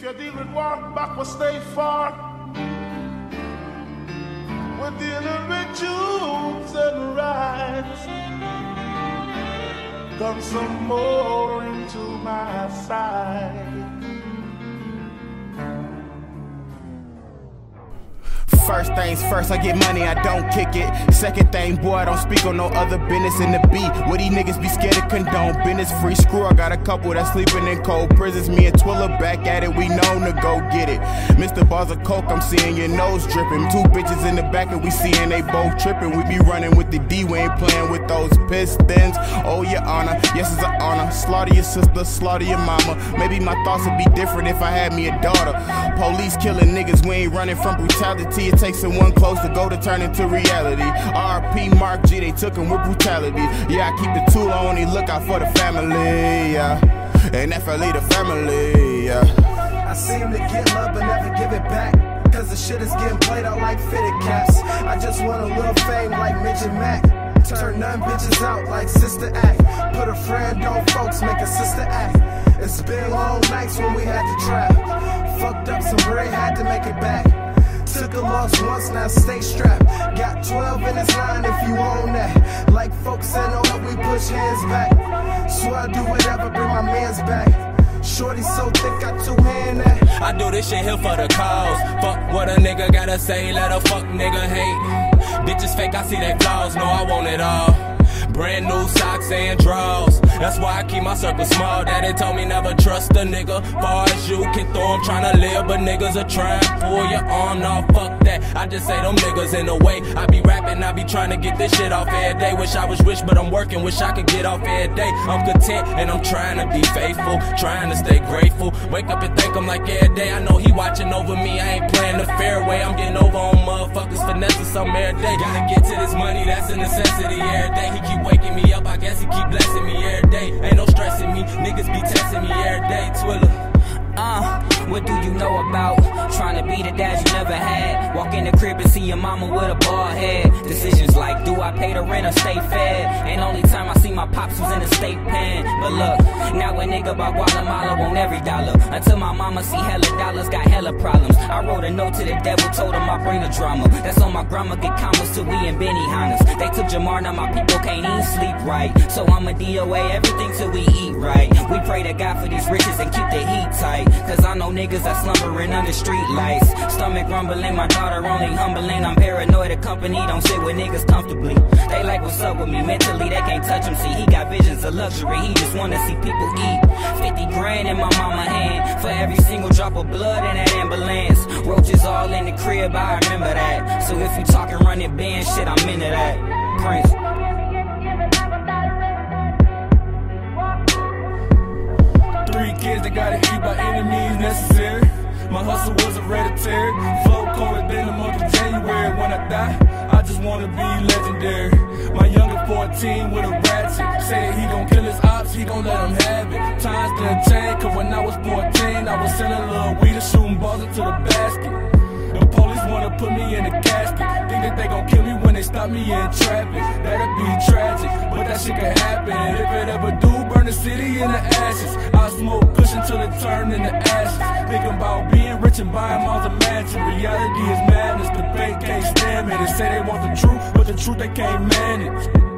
If you deal with walk back, will stay far. We're dealing with Jews and rights. Come some more into my side. First things first, I get money, I don't kick it. Second thing, boy, I don't speak on no other business in the beat. What these niggas be scared to condone. Business free screw, I got a couple that sleeping in cold prisons. Me and Twilla back at it, we known to go get it. Mr. Bars of Coke, I'm seeing your nose dripping. Two bitches in the back, and we seeing they both tripping. We be running with the D, we ain't playing with those pistons. Oh, your honor, yes, it's an honor. Slaughter your sister, slaughter your mama. Maybe my thoughts would be different if I had me a daughter. Police killing niggas, we ain't running from brutality takes someone close to go to turn into reality. RP Mark G, they took him with brutality. Yeah, I keep the tool on, only look out for the family. Yeah, and FLE the family. Yeah. I seem to get love but never give it back. Cause the shit is getting played out like fitted caps. I just want a little fame like Mitch and Mac. Turn none bitches out like Sister Act. Put a friend on folks, make a sister act. It's been long nights when we had to trap. Fucked up some bread, had to make it back. Took a loss once, now stay strapped. Got 12 in this line if you own that. Like folks in up, we push hands back. So I do whatever, bring my mans back. Shorty so thick, I two hand that. I do this shit here for the cause. Fuck what a nigga gotta say, let a fuck nigga hate. Bitches fake, I see their flaws, no, I want it all. Brand new socks and drawers. That's why I keep my circle small. Daddy told me never trust a nigga. Far as you can throw them tryna live, but niggas are trying pull your arm off. Fuck that. I just say them niggas in the way. I be rapping, I be trying to get this shit off every day. Wish I was rich, but I'm working. Wish I could get off every day. I'm content and I'm trying to be faithful. Trying to stay grateful. Wake up and think I'm like every day. I know he watching over me. I ain't playing the fair way. I'm getting over on motherfuckers finessing some every day. Gotta get to this money, that's a necessity every day. He keep waking me up, I guess he keep blessing me every day. Ain't no stressing me, niggas be testing me every day. Twilla. Uh, what do you know about trying to be the dad you never had? Walk in the crib and see your mama with a bald head. Decisions like, do I pay the rent or stay fed? And only time I see my pops was in the state pen. But look, now a nigga about Guatemala on every dollar. Until my mama see hella dollars, got hella problems. I wrote a note to the devil, told him I bring the drama. That's on my grandma, get commas till we in Benihana's. They took Jamar, now my people can't even sleep right. So I'ma DOA everything till we eat right. We pray to God for these riches and keep the heat tight. Cause I know niggas are slumbering under street lights. Stomach rumbling, my daughter only humbling. I'm paranoid, company don't sit with niggas comfortably. They like what's up with me mentally, they can't touch him. See, he got visions of luxury, he just wanna see people eat. 50 grand in my mama hand for every single drop of blood in that ambulance. Roaches all in the crib, I remember that. So if you talking running band shit, I'm into that. Prince. Three kids that gotta eat by any means necessary. My hustle was hereditary. Just wanna be legendary. My younger 14 with a ratchet. Say he gon' kill his ops, he gon' let him have it. Times done change, cause when I was 14, I was selling little weed and shooting balls into the basket. The police wanna put me in a casket. Think that they gon' kill me when they stop me in traffic. That'd be tragic, but that shit can happen. If it ever do, burn the city in the ashes. I smoke push until it turn into ashes. Thinking about being rich and buying malls of mansion. Reality is madness. The They say they want the truth, but the truth they can't manage.